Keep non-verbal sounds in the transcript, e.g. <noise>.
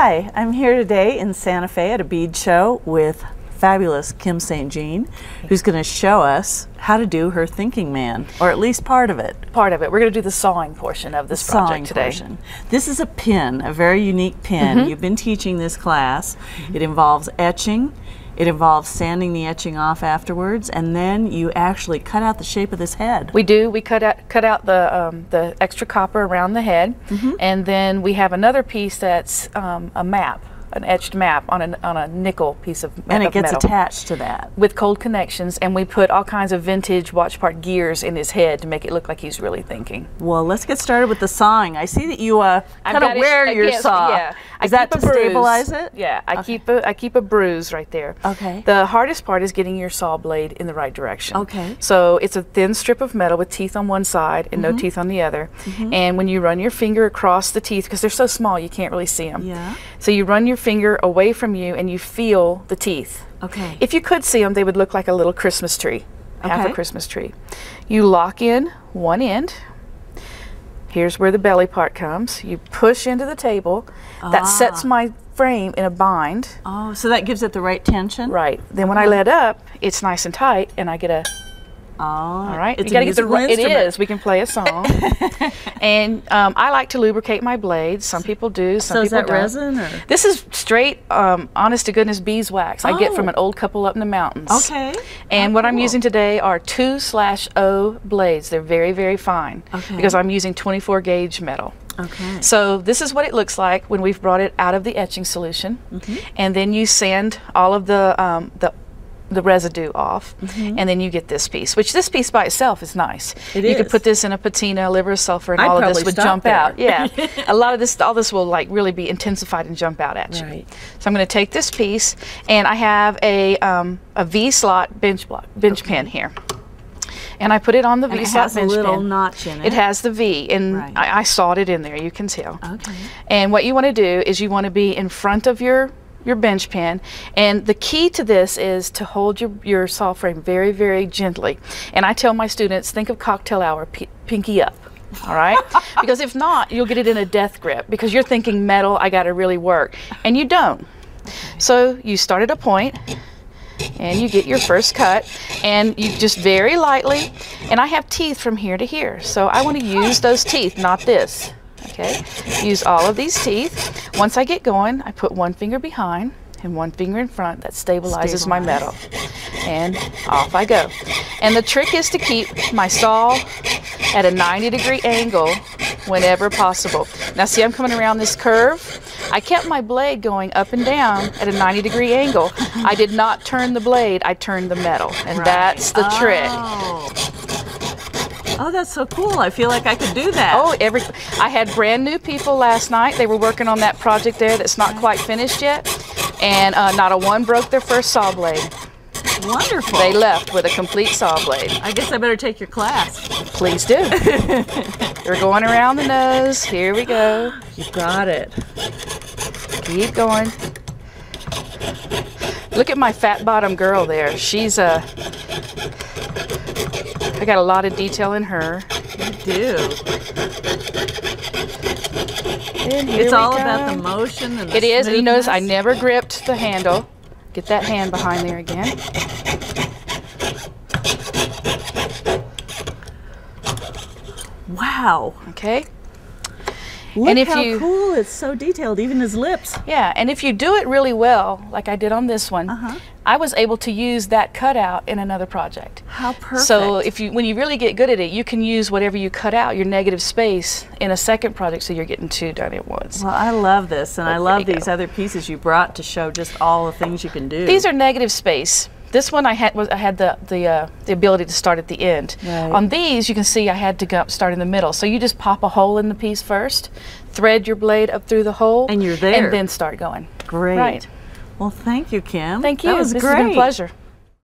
Hi, I'm here today in Santa Fe at a bead show with fabulous Kim St. Jean, who's going to show us how to do her thinking man, or at least part of it. Part of it. We're going to do the sawing portion of this project Sawing today. portion. This is a pin, a very unique pin. Mm-hmm. You've been teaching this class. It involves etching. It involves sanding the etching off afterwards, and then you actually cut out the shape of this head. We do. We cut out cut out the um, the extra copper around the head, Mm-hmm. and then we have another piece that's um, a map, an etched map on a on a nickel piece of metal. and it gets metal. attached to that. with cold connections, and we put all kinds of vintage watch part gears in his head to make it look like he's really thinking. Well, let's get started with the sawing. I see that you uh, kind of got it wear your against- saw. Yeah, I Is that to bruise. stabilize it? Yeah, I Okay. keep a I keep a bruise right there. Okay. The hardest part is getting your saw blade in the right direction. Okay. So it's a thin strip of metal with teeth on one side and Mm-hmm. no teeth on the other. And when you run your finger across the teeth, because they're so small you can't really see them. Yeah. So you run your finger away from you and you feel the teeth. Okay. If you could see them, they would look like a little Christmas tree, half a Christmas tree. You lock in one end. Here's where the belly part comes. You push into the table. Ah. That sets my frame in a bind. oh, so that gives it the right tension. Right. Then when I let up, it's nice and tight, and I get a. Oh, All right. It's you gotta get the. instrument. is. We can play a song. <laughs> and um, I like to lubricate my blades. Some people do. Some So is people that don't. resin or? This is straight, um, honest to goodness beeswax I get from Oh. an old couple up in the mountains. Okay. And Oh, what I'm using today are two slash O blades. They're very, very fine Okay. because I'm using 24 gauge metal. Okay. So this is what it looks like when we've brought it out of the etching solution, Mm-hmm. and then you sand all of the um, the the residue off, Mm-hmm. and then you get this piece. Which this piece by itself is nice. It you is. could put this in a patina, liver of sulfur, and I'd all of this would jump there. out. Yeah, <laughs> a lot of this, all this will like really be intensified and jump out at you. Right. So I'm going to take this piece, and I have a um, a V slot bench block bench pin here. And I put it on the And V it slot has a bench little pin. notch in it. It has the V, and Right. I, I sawed it in there. You can tell. Okay. And what you want to do is you want to be in front of your your bench pin, and the key to this is to hold your your saw frame very very gently. And I tell my students, think of cocktail hour, p- pinky up. All right, <laughs> because if not, you'll get it in a death grip because you're thinking metal. I got to really work, and you don't. So you start at a point and you get your first cut and you just very lightly and I have teeth from here to here so I want to use those teeth not this okay? Use all of these teeth. Once I get going I put one finger behind and one finger in front. That stabilizes my metal. And off I go. And the trick is to keep my saw at a 90 degree angle whenever possible. Now see I'm coming around this curve. I kept my blade going up and down at a 90 degree angle. I did not turn the blade, I turned the metal. And that's the trick. Oh. Oh. That's so cool. I feel like I could do that. Oh, every I had brand new people last night. They were working on that project there that's not quite finished yet. And uh, not a one broke their first saw blade. wonderful. They left with a complete saw blade. I guess I better take your class. Please do. <laughs> We're going around the nose. Here we go. You got it. Keep going. Look at my fat bottom girl there. She's a. I got a lot of detail in her. You do. It's all go. about the motion and the It is. And you notice I never gripped the handle. Get that hand behind there again. Wow. Okay. Look And if how you- cool. It's so detailed, even his lips. Yeah, and if you do it really well, like I did on this one, Uh-huh. I was able to use that cutout in another project. How perfect. So if you when you really get good at it, you can use whatever you cut out, your negative space, in a second project, so you're getting two done at once. Well, I love this, and I love these go. other pieces you brought to show just all the things you can do. These are negative space. This one I had was I had the the uh, the ability to start at the end. Right. On these, you can see I had to go start in the middle. So you just pop a hole in the piece first, thread your blade up through the hole, And you're there. and then start going. great. Right. Well, thank you, Kim. Thank you. That was this great. has been a pleasure.